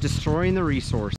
destroying the resource.